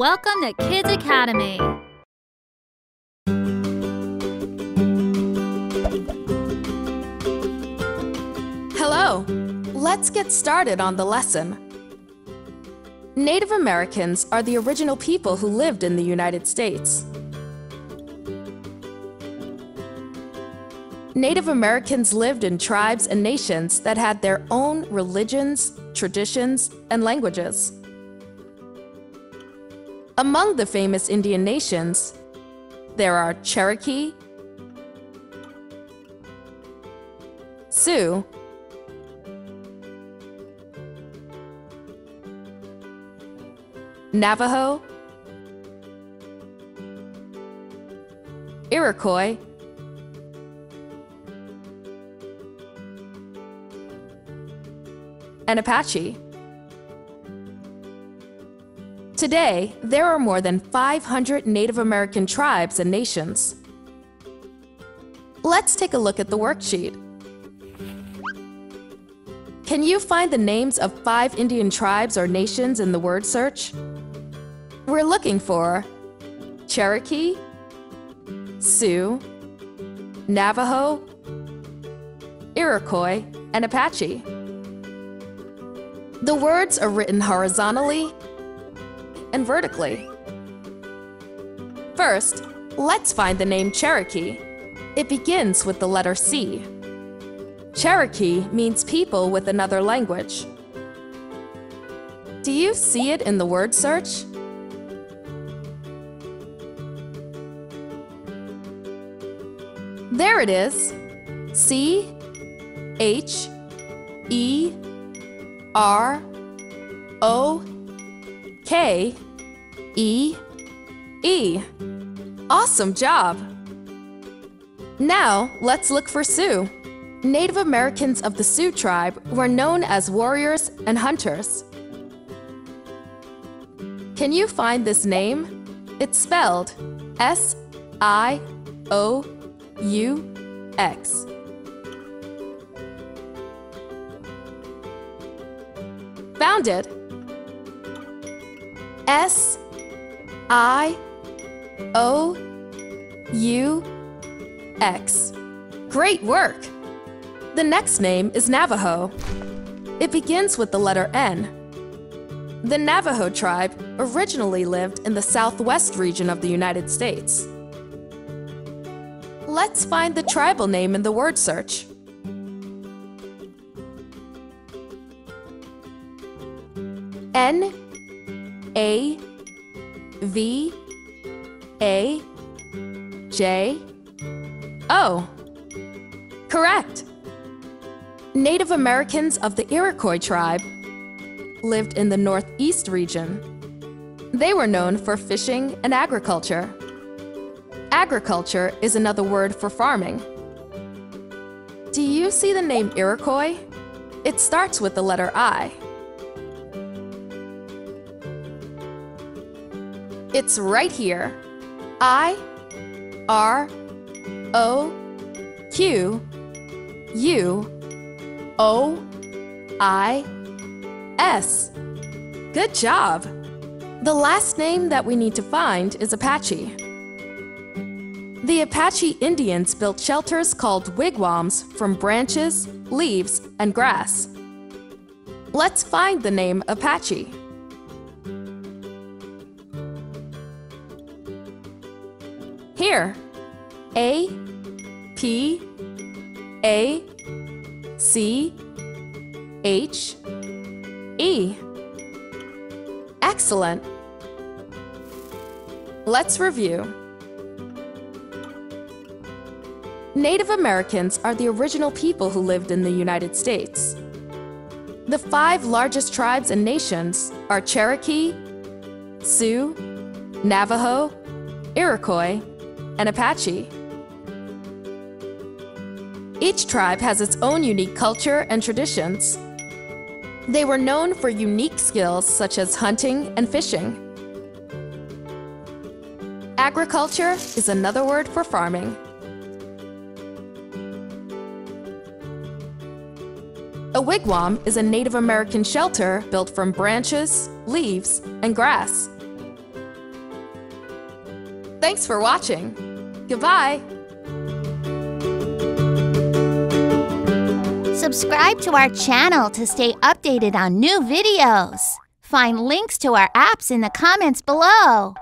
Welcome to Kids Academy. Hello! Let's get started on the lesson. Native Americans are the original people who lived in the United States. Native Americans lived in tribes and nations that had their own religions, traditions, and languages. Among the famous Indian nations, there are Cherokee, Sioux, Navajo, Iroquois, and Apache. Today, there are more than 500 Native American tribes and nations. Let's take a look at the worksheet. Can you find the names of five Indian tribes or nations in the word search? We're looking for Cherokee, Sioux, Navajo, Iroquois, and Apache. The words are written horizontally and vertically. First, let's find the name Cherokee. It begins with the letter C. Cherokee means people with another language. Do you see it in the word search? There it is. C H E R O K E E. Awesome job! Now, let's look for Sioux. Native Americans of the Sioux tribe were known as warriors and hunters. Can you find this name? It's spelled S I O U X. Found it. S I O U X. Great work! The next name is Navajo. It begins with the letter N. The Navajo tribe originally lived in the southwest region of the United States. Let's find the tribal name in the word search. N A V A J O. Correct. Native Americans of the Iroquois tribe lived in the northeast region. They were known for fishing and agriculture. Agriculture is another word for farming. Do you see the name Iroquois? It starts with the letter I. It's right here. I R O Q U O I S. Good job! The last name that we need to find is Apache. The Apache Indians built shelters called wigwams from branches, leaves, and grass. Let's find the name Apache. Here. A P A C H E. Excellent. Let's review. Native Americans are the original people who lived in the United States. The five largest tribes and nations are Cherokee, Sioux, Navajo, Iroquois, and Apache. Each tribe has its own unique culture and traditions. They were known for unique skills such as hunting and fishing. Agriculture is another word for farming. A wigwam is a Native American shelter built from branches, leaves, and grass. Thanks for watching. Goodbye. Subscribe to our channel to stay updated on new videos. Find links to our apps in the comments below.